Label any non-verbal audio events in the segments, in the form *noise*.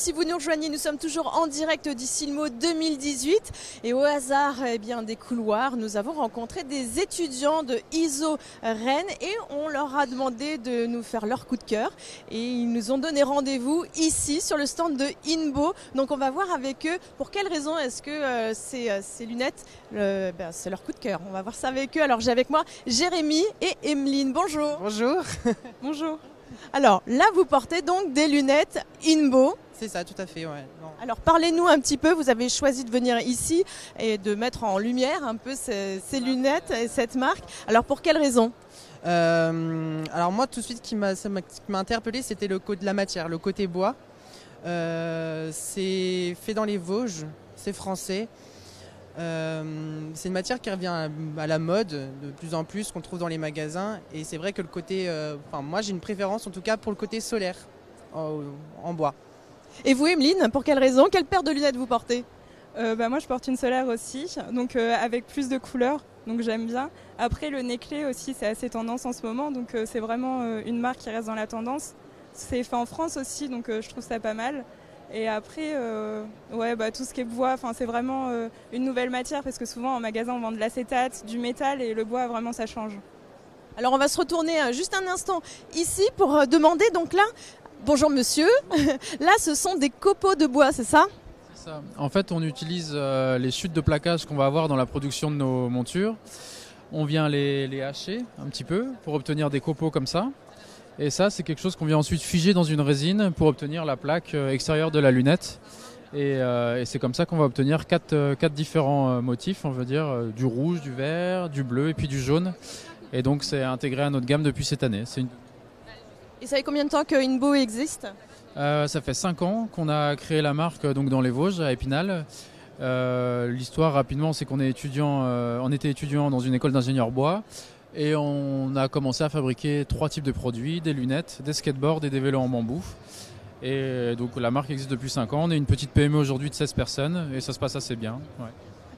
si vous nous rejoignez, nous sommes toujours en direct du Silmo 2018 et au hasard eh bien, des couloirs, nous avons rencontré des étudiants de ISO Rennes et on leur a demandé de nous faire leur coup de cœur et ils nous ont donné rendez-vous ici sur le stand de Inbo. Donc on va voir avec eux pour quelles raisons est-ce que euh, ces, euh, ces, lunettes, ben, c'est leur coup de cœur. On va voir ça avec eux. Alors j'ai avec moi Jérémy et Emeline. Bonjour. Bonjour. *laughs* Bonjour. Alors là, vous portez donc des lunettes Inbo. C'est ça, tout à fait. Ouais. Alors parlez-nous un petit peu. Vous avez choisi de venir ici et de mettre en lumière un peu ces, lunettes et cette marque. Alors pour quelle raison? Euh, Alors moi, tout de suite, qui m'a interpellé, c'était le côté de la matière, le côté bois. Euh, c'est fait dans les Vosges, c'est français. Euh, c'est une matière qui revient à, la mode de plus en plus, qu'on trouve dans les magasins. Et c'est vrai que le côté. Enfin, moi, j'ai une préférence en tout cas pour le côté solaire en, bois. Et vous, Emeline, pour quelle raison Quelle paire de lunettes vous portez? Euh, bah, Moi, je porte une solaire aussi, donc avec plus de couleurs, donc j'aime bien. Après, le nez clé aussi, c'est assez tendance en ce moment, donc c'est vraiment une marque qui reste dans la tendance. C'est fait en France aussi, donc je trouve ça pas mal. Et après, euh, ouais, bah, tout ce qui est bois, c'est vraiment euh, une nouvelle matière parce que souvent en magasin on vend de l'acétate, du métal et le bois vraiment ça change. Alors on va se retourner euh, juste un instant ici pour demander donc là, bonjour monsieur, *laughs* là ce sont des copeaux de bois, c'est ça? C'est ça. En fait on utilise les chutes de plaquage qu'on va avoir dans la production de nos montures. On vient les, hacher un petit peu pour obtenir des copeaux comme ça. Et ça, c'est quelque chose qu'on vient ensuite figer dans une résine pour obtenir la plaque euh, extérieure de la lunette. Euh, et, c'est comme ça qu'on va obtenir quatre, euh, différents motifs, on veut dire du rouge, du vert, du bleu et puis du jaune. Et donc c'est intégré à notre gamme depuis cette année. Et ça fait combien de temps que Inbo existe Ça fait 5 ans qu'on a créé la marque donc dans les Vosges, à Épinal. L'histoire rapidement, c'est qu'on était étudiant dans une école d'ingénieur bois. Et on a commencé à fabriquer trois types de produits, des lunettes, des skateboards et des vélos en bambou. Et donc la marque existe depuis 5 ans. On est une petite PME aujourd'hui de 16 personnes et ça se passe assez bien.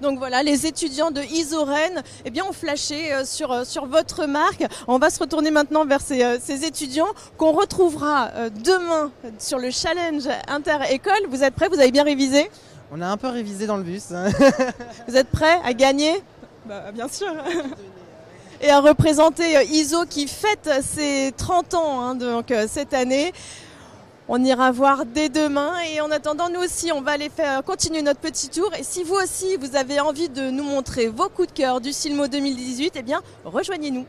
Donc voilà, les étudiants de Isoren eh bien, ont flashé euh, sur, euh, sur votre marque. On va se retourner maintenant vers ces, euh, ces étudiants qu'on retrouvera demain sur le challenge inter-école. Vous êtes prêts? Vous avez bien révisé? On a un peu révisé dans le bus. *laughs* Vous êtes prêts à gagner? Bah, Bien sûr et à représenter ISO qui fête ses 30 ans hein, donc, cette année. On ira voir dès demain et en attendant nous aussi on va aller faire continuer notre petit tour et si vous aussi vous avez envie de nous montrer vos coups de cœur du Silmo 2018 eh bien rejoignez-nous.